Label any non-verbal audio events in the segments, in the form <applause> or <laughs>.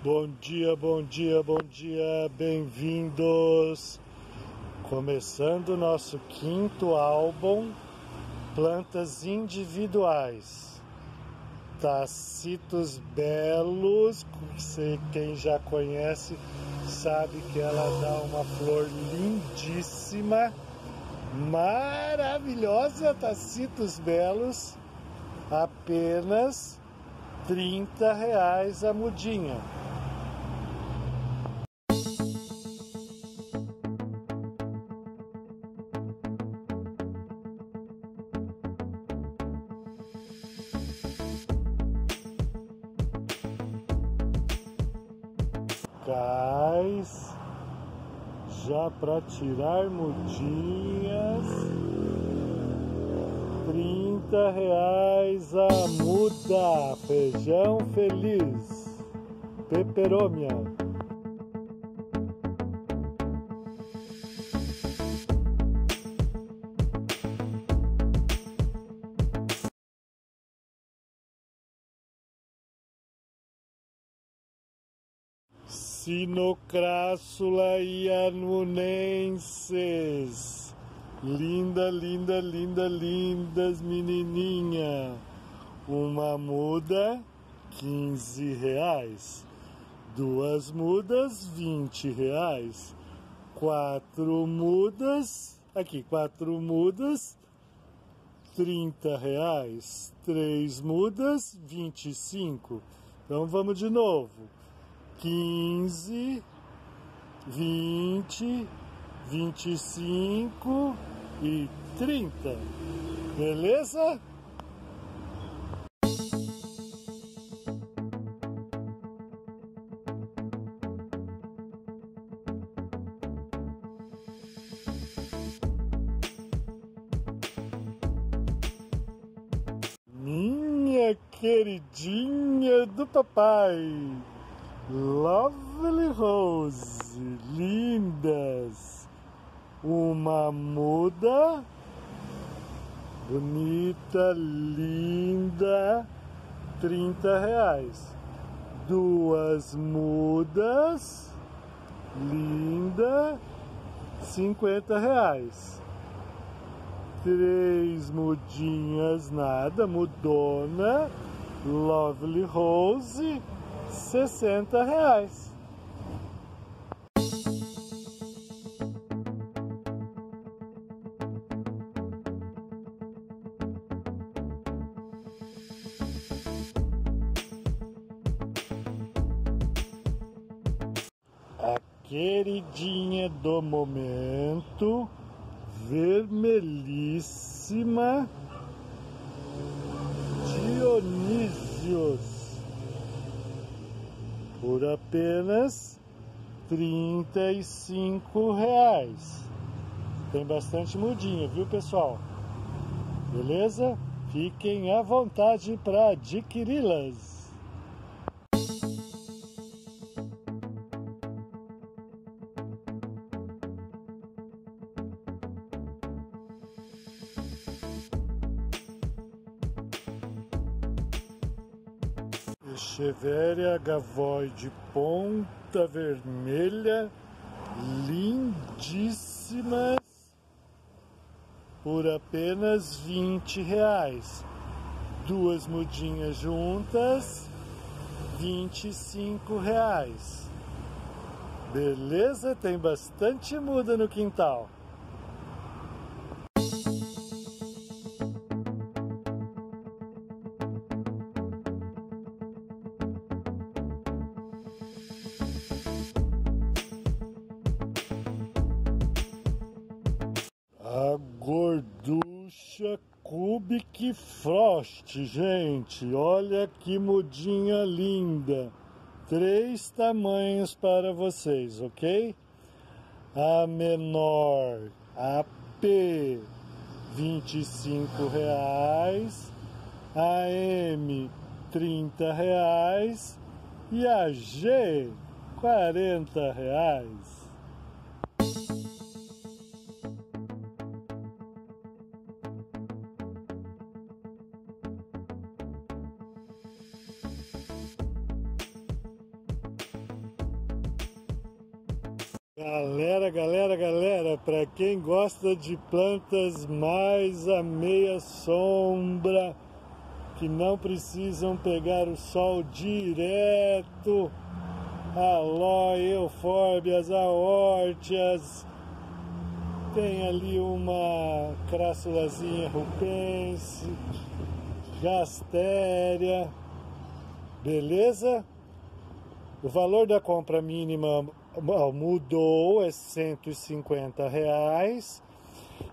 Bom dia, bom dia, bom dia, bem-vindos! Começando o nosso quinto álbum, Plantas Individuais. Tacitos Belos, quem já conhece sabe que ela dá uma flor lindíssima, maravilhosa, Tacitos Belos, apenas 30 reais a mudinha. Cais já para tirar mudinhas. 30 reais a muda, feijão feliz, peperômia. Sinocrássula ianunenses. Linda, linda, linda, lindas menininha. Uma muda, 15 reais. Duas mudas, 20 reais. Quatro mudas, aqui, quatro mudas, 30 reais. Três mudas, 25. Então vamos de novo. 15, 20, 25 e 30. Beleza? Minha queridinha do papai. Lovely Rose, lindas. Uma muda, bonita, linda, 30 reais. Duas mudas, linda, 50 reais. Três mudinhas, nada, mudona, Lovely Rose, 60 reais. A queridinha do momento, vermelhíssima, Dionísios por apenas R$ reais. Tem bastante mudinha, viu pessoal? Beleza? Fiquem à vontade para adquiri-las. Echeveria gavoide ponta vermelha, lindíssimas, por apenas 20 reais. Duas mudinhas juntas, 25 reais. Beleza? Tem bastante muda no quintal. a gorducha Cubic Frost, gente. Olha que mudinha linda. Três tamanhos para vocês, ok? A menor AP R$ 25,00, a M R$ 30,00 e a G R$ 40,00. Quem gosta de plantas mais a meia sombra, que não precisam pegar o sol direto, aloe, eufórbias, aórtias, tem ali uma crassulazinha rupense, gastéria, beleza? O valor da compra mínima mudou, é 150 reais.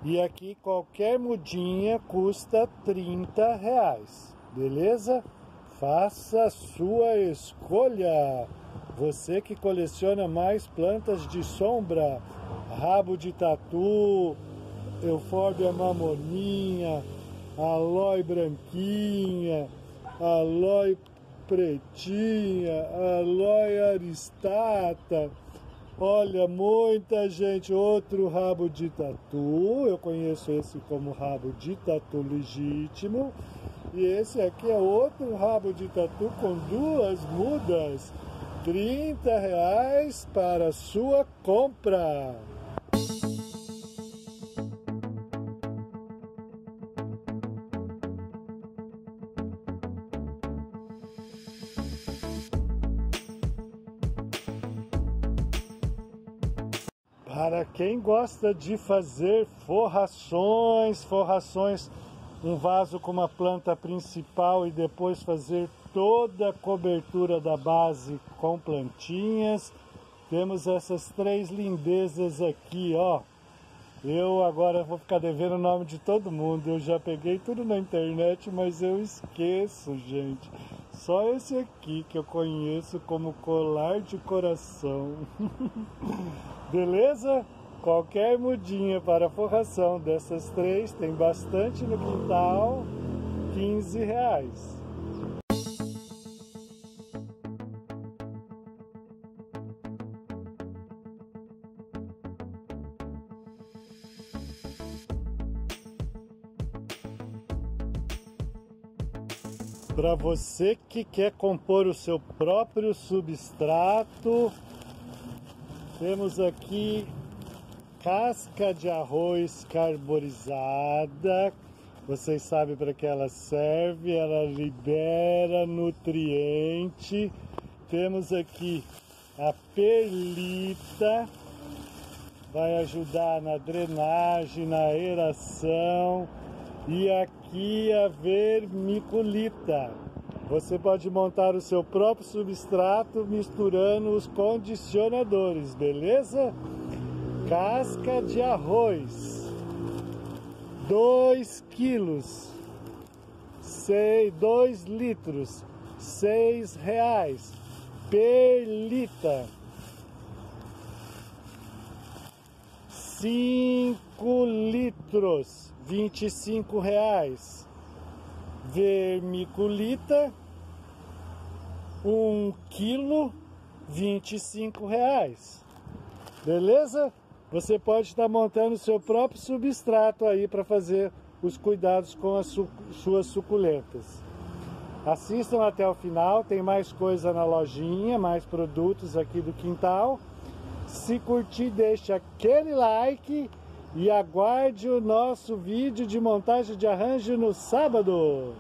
E aqui qualquer mudinha custa 30 reais, beleza? Faça sua escolha. Você que coleciona mais plantas de sombra, rabo de tatu, eufórbia mamoninha, aloe branquinha, aloe pretinha, aloe aristata. Olha, muita gente, outro rabo de tatu, eu conheço esse como rabo de tatu legítimo. E esse aqui é outro rabo de tatu com duas mudas. 30 reais para sua compra. Para quem gosta de fazer forrações, forrações, um vaso com uma planta principal e depois fazer toda a cobertura da base com plantinhas, temos essas três lindezas aqui, ó. Eu agora vou ficar devendo o nome de todo mundo. Eu já peguei tudo na internet, mas eu esqueço, gente. Só esse aqui que eu conheço como colar de coração. <laughs> Beleza? Qualquer mudinha para forração dessas três tem bastante no quintal, 15 reais. Para você que quer compor o seu próprio substrato, temos aqui casca de arroz carborizada. Vocês sabem para que ela serve, ela libera nutriente. Temos aqui a perlita, vai ajudar na drenagem, na aeração e aqui a vermiculita. Você pode montar o seu próprio substrato misturando os condicionadores, beleza? Casca de arroz, 2 quilos, 2 litros, 6 reais. Perlita, 5 litros, 25 reais. Vermiculita, 1 quilo, 25 reais. Beleza? Você pode estar montando seu próprio substrato aí para fazer os cuidados com as su suas suculentas. Assistam até o final, tem mais coisa na lojinha, mais produtos aqui do quintal. Se curtir, deixe aquele like e aguarde o nosso vídeo de montagem de arranjo no sábado.